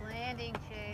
nice landing, Chase.